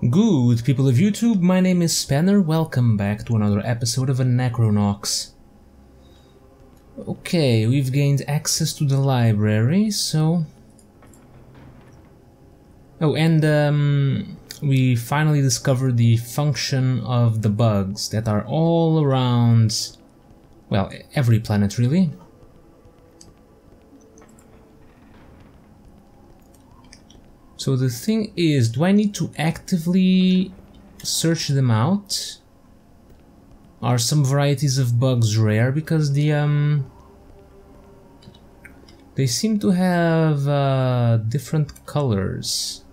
Good people of YouTube, my name is Spaner, welcome back to another episode of Anachronox. Okay, we've gained access to the library, so... Oh, and um, we finally discovered the function of the bugs that are all around, well, every planet really. So the thing is, do I need to actively search them out? Are some varieties of bugs rare because the um they seem to have uh, different colors.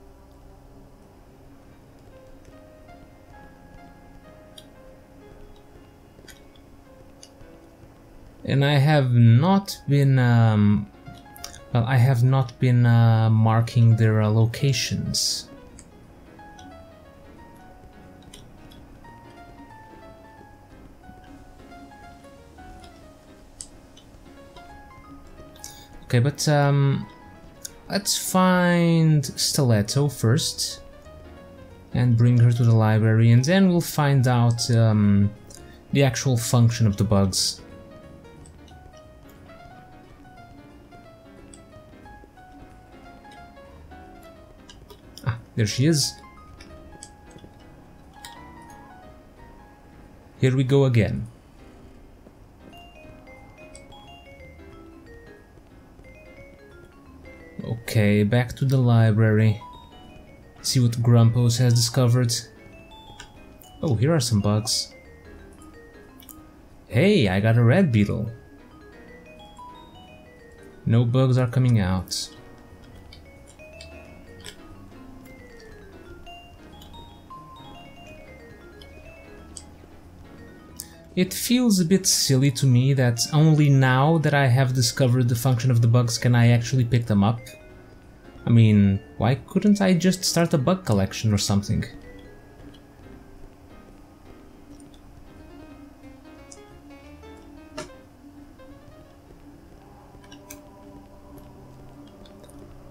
And I have not been um, well, I have not been uh, marking their uh, locations. Okay, but um, let's find Stiletto first and bring her to the library and then we'll find out um, the actual function of the bugs. There she is. Here we go again. Okay, back to the library. See what Grumpos has discovered. Oh, here are some bugs. Hey, I got a red beetle. No bugs are coming out. It feels a bit silly to me that only now that I have discovered the function of the bugs can I actually pick them up. I mean, why couldn't I just start a bug collection or something?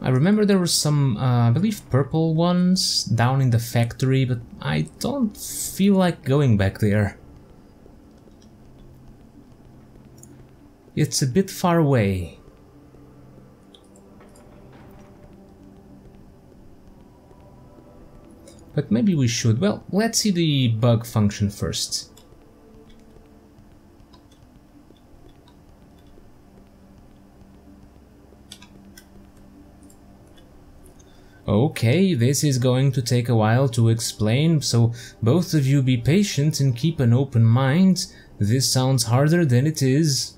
I remember there were some, uh, I believe purple ones down in the factory, but I don't feel like going back there. It's a bit far away. But maybe we should. Well, let's see the bug function first. Okay, this is going to take a while to explain, so both of you be patient and keep an open mind. This sounds harder than it is.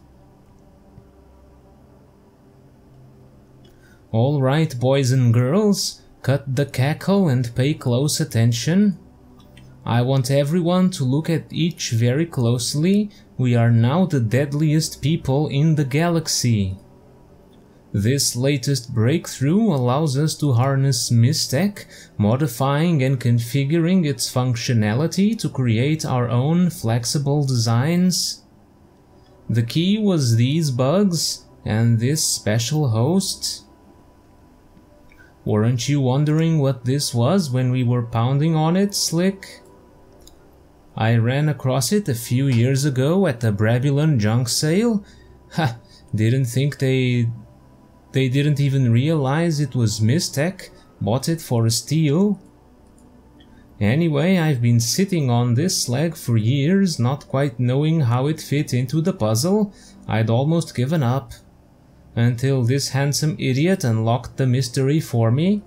Alright boys and girls, cut the cackle and pay close attention. I want everyone to look at each very closely, we are now the deadliest people in the galaxy. This latest breakthrough allows us to harness Mystech, modifying and configuring its functionality to create our own flexible designs. The key was these bugs and this special host. Weren't you wondering what this was when we were pounding on it, Slick? I ran across it a few years ago at the Brabulon junk sale. Ha! Didn't think they... They didn't even realize it was Mystech. Bought it for a steal. Anyway, I've been sitting on this slag for years, not quite knowing how it fit into the puzzle. I'd almost given up until this handsome idiot unlocked the mystery for me?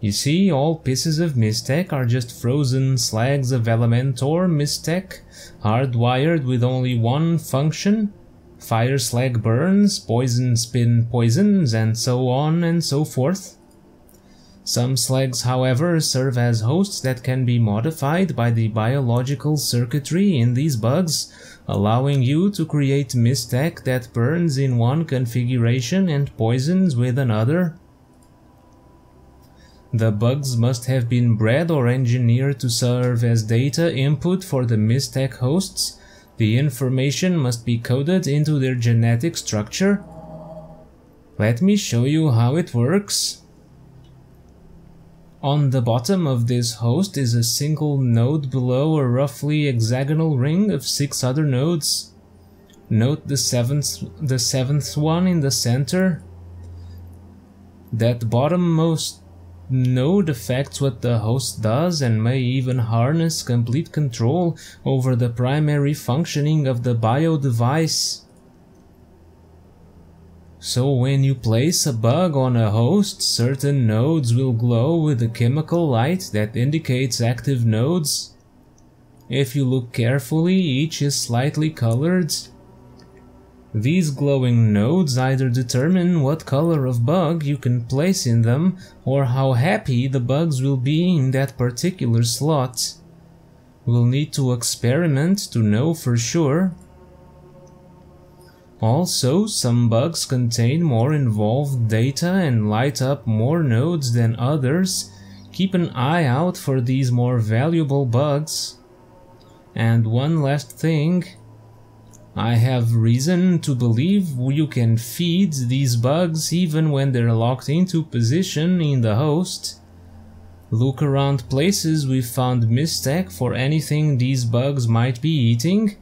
You see, all pieces of Mystech are just frozen slags of Elementor Mystech, hardwired with only one function. Fire slag burns, poison spin poisons, and so on and so forth. Some slags, however, serve as hosts that can be modified by the biological circuitry in these bugs, allowing you to create Mystech that burns in one configuration and poisons with another. The bugs must have been bred or engineered to serve as data input for the Mystech hosts. The information must be coded into their genetic structure. Let me show you how it works. On the bottom of this host is a single node below a roughly hexagonal ring of six other nodes. Note the seventh, the seventh one in the center. That bottommost node affects what the host does and may even harness complete control over the primary functioning of the bio device. So when you place a bug on a host, certain nodes will glow with a chemical light that indicates active nodes. If you look carefully, each is slightly colored. These glowing nodes either determine what color of bug you can place in them or how happy the bugs will be in that particular slot. We'll need to experiment to know for sure. Also, some bugs contain more involved data and light up more nodes than others. Keep an eye out for these more valuable bugs. And one last thing, I have reason to believe you can feed these bugs even when they're locked into position in the host. Look around places we found Mystech for anything these bugs might be eating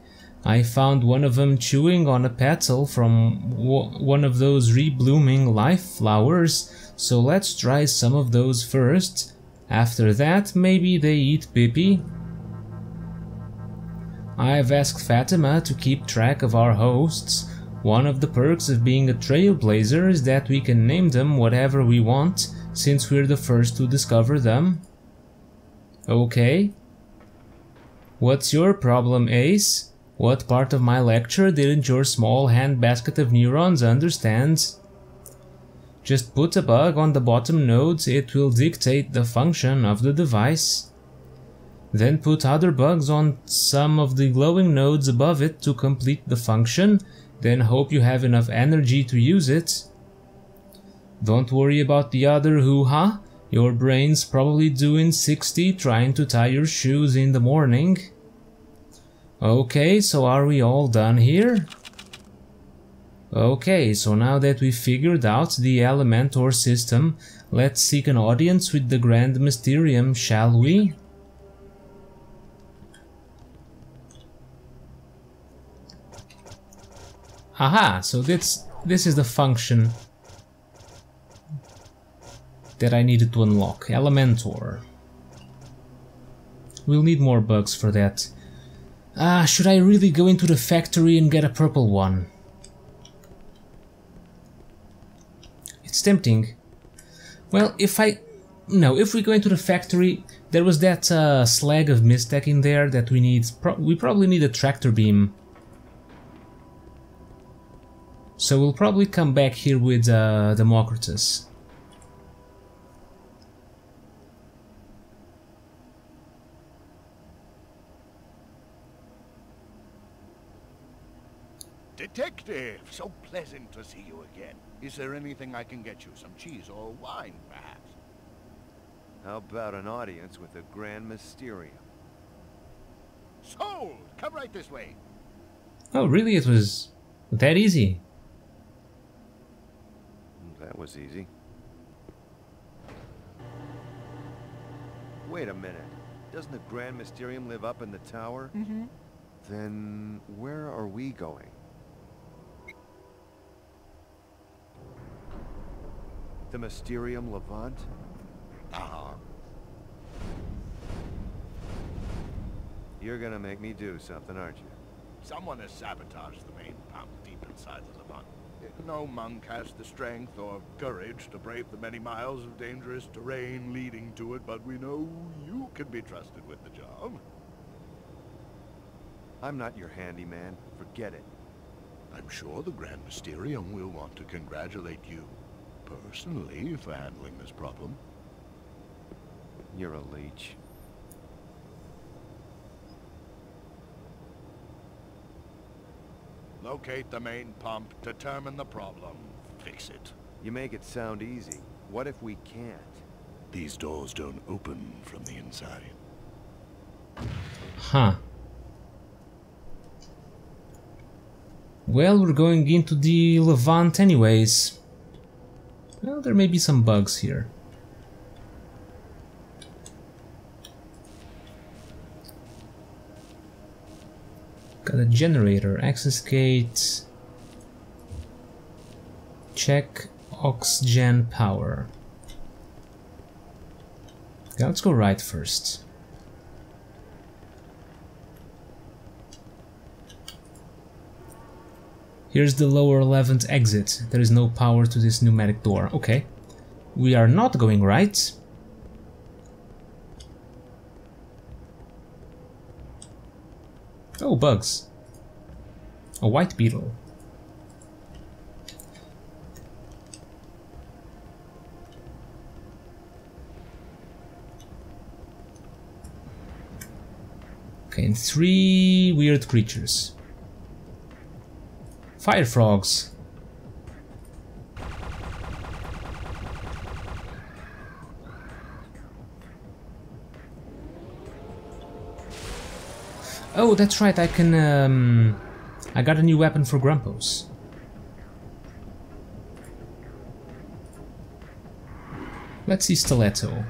I found one of them chewing on a petal from one of those reblooming life flowers, so let's try some of those first. After that, maybe they eat Pippi. I've asked Fatima to keep track of our hosts. One of the perks of being a trailblazer is that we can name them whatever we want, since we're the first to discover them. Okay. What's your problem, Ace? What part of my lecture didn't your small hand basket of neurons understand? Just put a bug on the bottom nodes, it will dictate the function of the device. Then put other bugs on some of the glowing nodes above it to complete the function, then hope you have enough energy to use it. Don't worry about the other hoo-ha, your brain's probably doing 60 trying to tie your shoes in the morning. Okay, so are we all done here? Okay, so now that we figured out the Elementor system, let's seek an audience with the Grand Mysterium, shall we? Aha, so this, this is the function that I needed to unlock, Elementor. We'll need more bugs for that. Ah, should I really go into the factory and get a purple one? It's tempting. Well, if I... No, if we go into the factory, there was that uh, slag of Mystech in there that we need... Pro we probably need a tractor beam. So we'll probably come back here with uh, Democritus. Detective! So pleasant to see you again. Is there anything I can get you? Some cheese or wine, perhaps? How about an audience with the Grand Mysterium? Sold! Come right this way. Oh, really? It was that easy? That was easy. Wait a minute. Doesn't the Grand Mysterium live up in the tower? Mm-hmm. Then where are we going? The Mysterium Levant? Ah, You're gonna make me do something, aren't you? someone has sabotaged the main pump deep inside the Levant. No monk has the strength or courage to brave the many miles of dangerous terrain leading to it, but we know you can be trusted with the job. I'm not your handyman. Forget it. I'm sure the Grand Mysterium will want to congratulate you personally for handling this problem. You're a leech. Locate the main pump, determine the problem, fix it. You make it sound easy. What if we can't? These doors don't open from the inside. Huh. Well, we're going into the Levant anyways. Well, there may be some bugs here. Got a generator, access gate, check oxygen power. Yeah, let's go right first. Here's the lower 11th exit. There is no power to this pneumatic door. Okay. We are not going right. Oh, bugs. A white beetle. Okay, and three weird creatures. Fire frogs. Oh, that's right, I can, um... I got a new weapon for Grumpos. Let's see Stiletto.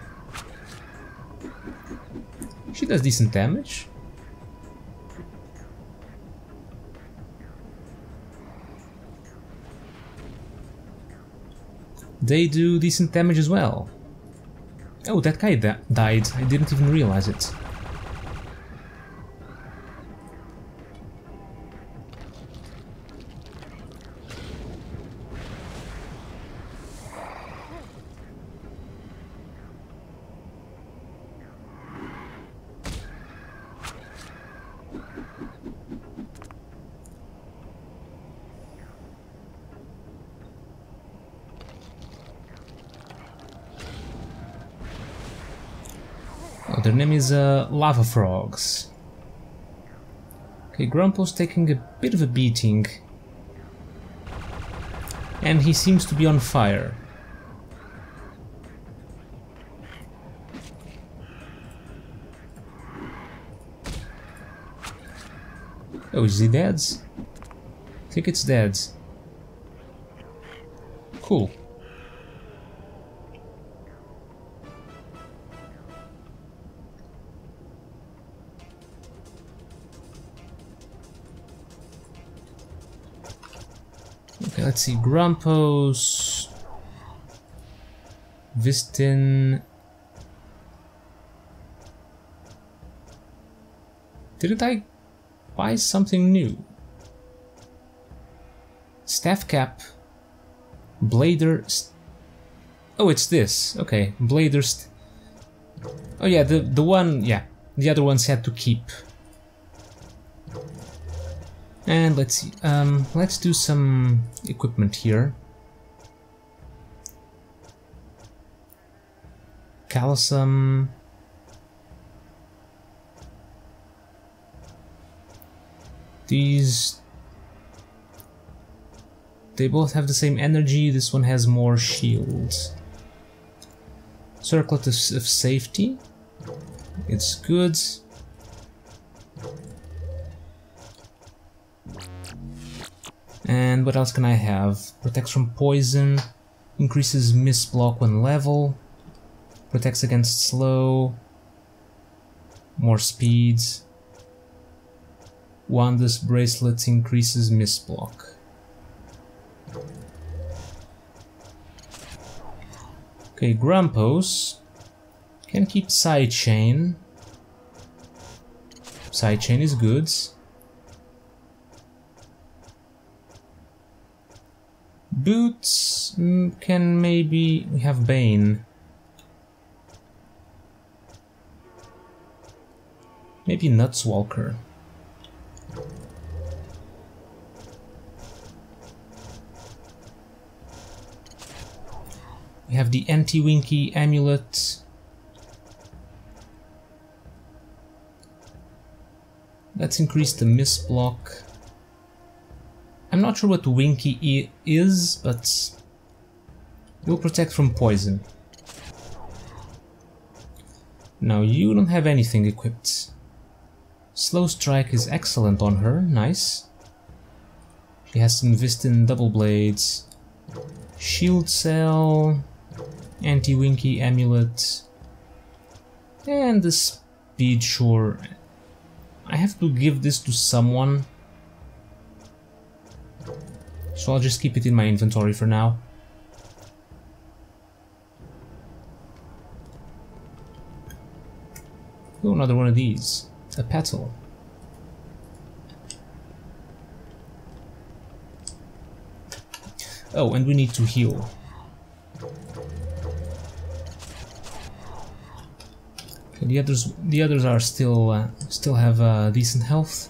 She does decent damage. They do decent damage as well. Oh, that guy died. I didn't even realize it. Their name is uh, Lava Frogs. Okay, Grumpos taking a bit of a beating. And he seems to be on fire. Oh, is he dead? I think it's dead. Cool. Okay, let's see. Grumpos. Vistin. Didn't I buy something new? Staff cap. Blader. oh, it's this. Okay, Blader. oh yeah, the the one. Yeah, the other ones had to keep. And let's see, um, let's do some equipment here. Calisum. These... They both have the same energy, this one has more shields. Circlet of, of safety. It's good. And what else can I have? Protects from poison, increases miss block when level, protects against slow, more speeds. Wanda's bracelet increases miss block. Okay, Grumpos can keep sidechain. Sidechain is good. Boots mm, can maybe we have Bane. Maybe Nutswalker. We have the Anti-Winky Amulet. Let's increase the miss block. I'm not sure what Winky is, but it will protect from poison. Now you don't have anything equipped. Slow Strike is excellent on her, nice. She has some Vistin double blades. Shield Cell, Anti-Winky Amulet, and the Speed Sure. I have to give this to someone. So I'll just keep it in my inventory for now. Oh, another one of these. A petal. Oh, and we need to heal. the others, the others are still uh, still have uh, decent health.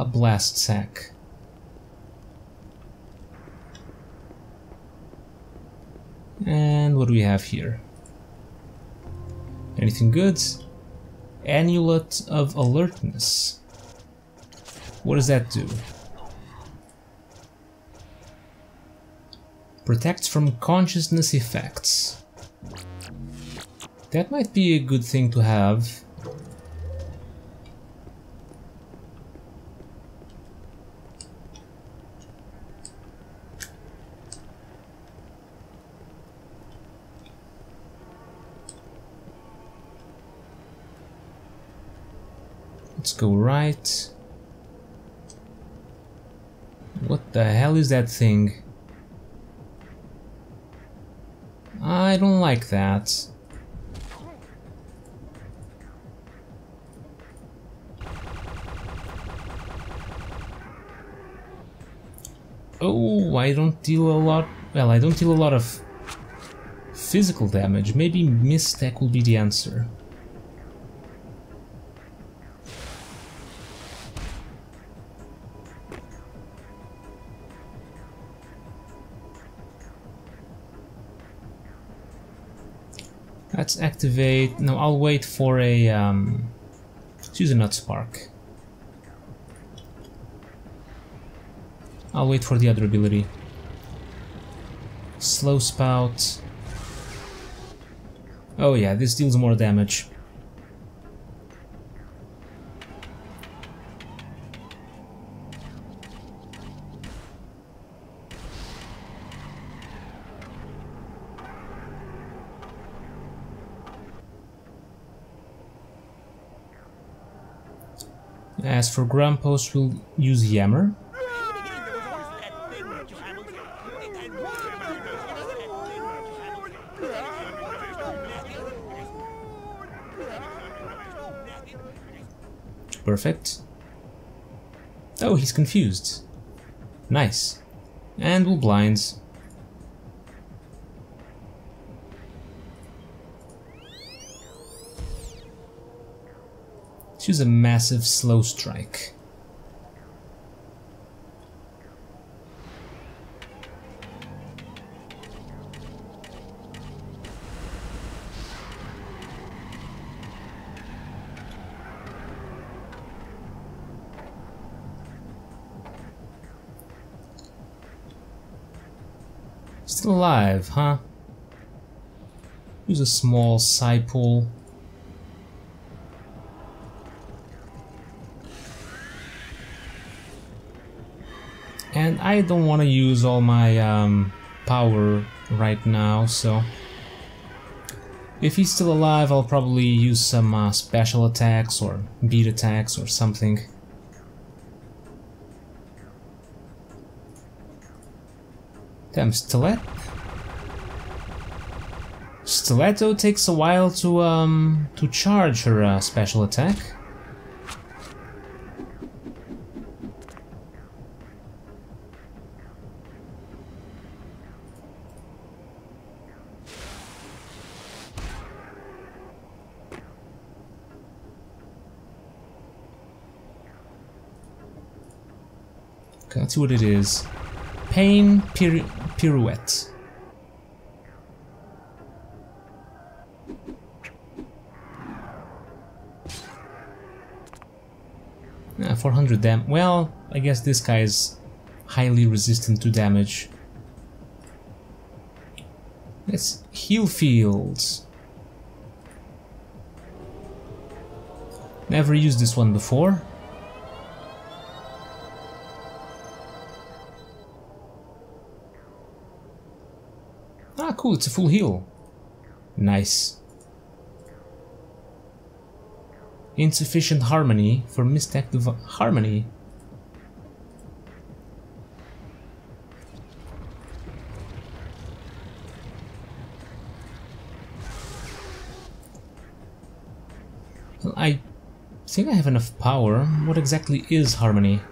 A blast sack. And what do we have here? Anything good? Amulet of Alertness. What does that do? Protects from consciousness effects. That might be a good thing to have. Go right. What the hell is that thing? I don't like that. Oh, I don't deal a lot... Well, I don't deal a lot of physical damage. Maybe Mystech will be the answer. Let's activate... No, I'll wait for a... Um, let's use a Nut Spark. I'll wait for the other ability. Slow Spout. Oh yeah, this deals more damage. As for Grumpos, we'll use Yammer. Perfect. Oh, he's confused. Nice. And we'll blind. Choose a massive slow strike. Still alive, huh? Use a small side pull. I don't want to use all my um, power right now, so... If he's still alive, I'll probably use some uh, special attacks or beat attacks or something. Damn, Stiletto... Stiletto takes a while to, um, to charge her uh, special attack. Let's see what it is. Pain pir Pirouette. Uh, 400 dam. Well, I guess this guy is highly resistant to damage. Let's heal fields. Never used this one before. Cool, it's a full heal. Nice. Insufficient harmony for Mystech Harmony. Well, I think I have enough power. What exactly is Harmony?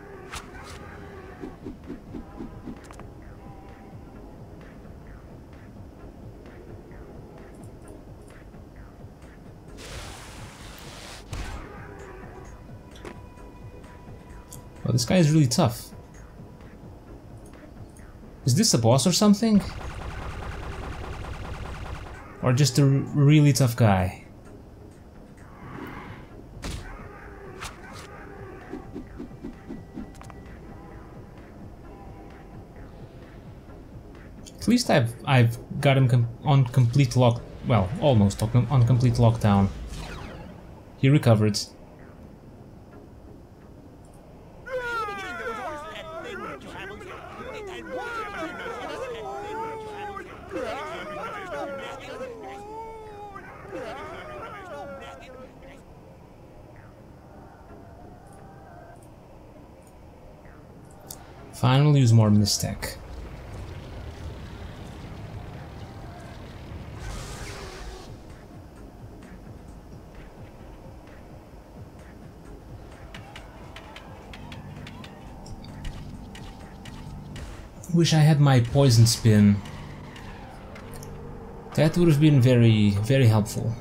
Guy is really tough. Is this a boss or something? Or just a really tough guy? At least I've I've got him com on complete lock. Well, almost on complete lockdown. He recovered. Use more Mystech. wish I had my poison spin. That would have been very, very helpful.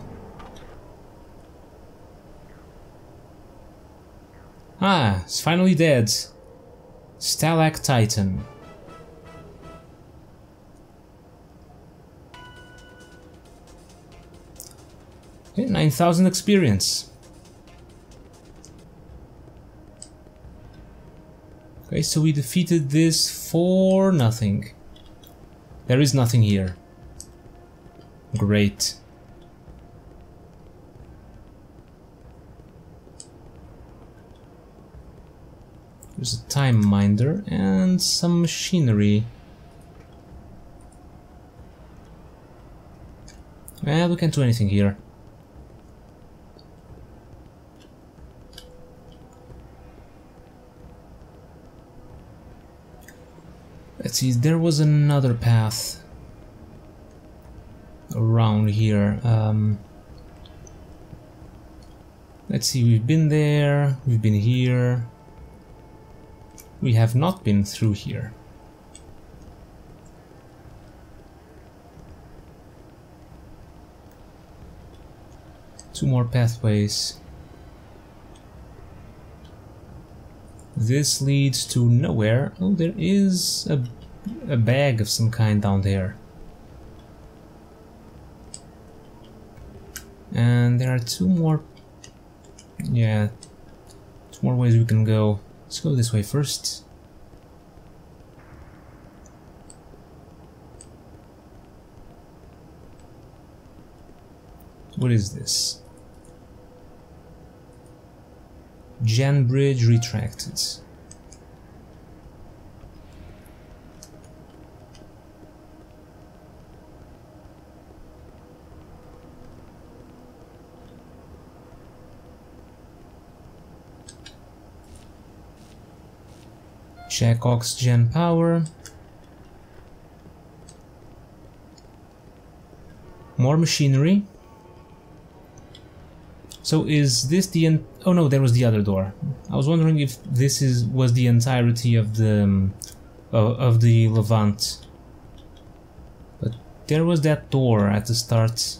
Ah, it's finally dead. Stalactitan. Okay, 9000 experience. Okay, so we defeated this for nothing. There is nothing here. Great. There's a time minder and some machinery. Well, we can't do anything here. Let's see, there was another path around here. Um, let's see, we've been there, we've been here. We have not been through here. Two more pathways. This leads to nowhere. Oh, there is a a bag of some kind down there. And there are two more... Yeah, two more ways we can go. Let's go this way first. What is this? Jan Bridge retracted. Check oxygen power. More machinery. So is this the... oh no, there was the other door. I was wondering if this is was the entirety of the um, of, the Levant. But there was that door at the start.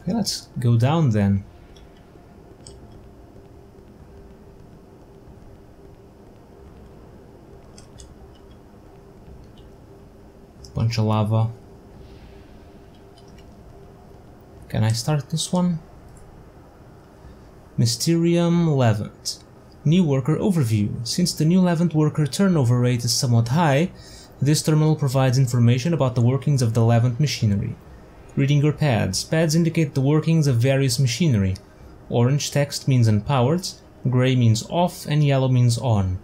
Okay, let's go down then. Of lava. Can I start this one? Mysterium Levant. New worker overview. Since the new Levant worker turnover rate is somewhat high, this terminal provides information about the workings of the Levant machinery. Reading your pads. Pads indicate the workings of various machinery. Orange text means empowered, grey means off, and yellow means on.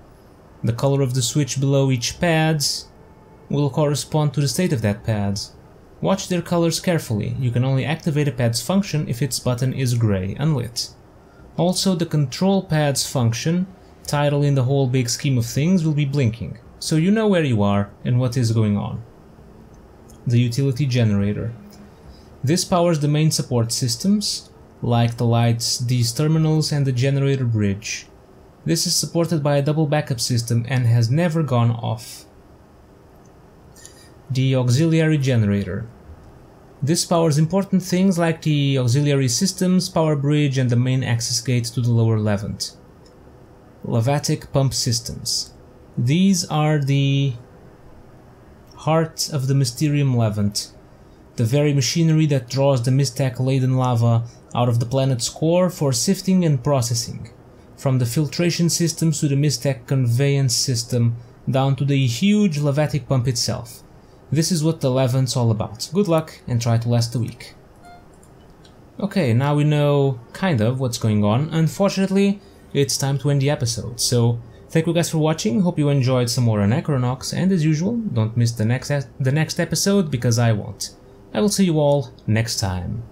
The color of the switch below each pad will correspond to the state of that pad. Watch their colors carefully, you can only activate a pad's function if its button is grey, unlit. Also, the control pad's function, title in the whole big scheme of things, will be blinking, so you know where you are and what is going on. The utility generator. This powers the main support systems, like the lights, these terminals and the generator bridge. This is supported by a double backup system and has never gone off. The auxiliary generator. This powers important things like the auxiliary systems, power bridge and the main access gate to the lower Levant. Levatic pump systems. These are the heart of the Mysterium Levant, the very machinery that draws the Mystech-laden lava out of the planet's core for sifting and processing, from the filtration systems to the Mystech conveyance system down to the huge Levatic pump itself. This is what the Levant's all about. Good luck and try to last a week. Okay, now we know kind of what's going on. Unfortunately, it's time to end the episode, so thank you guys for watching, hope you enjoyed some more Anachronox, and as usual, don't miss the next, the next episode because I won't. I will see you all next time.